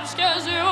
George Gazoo.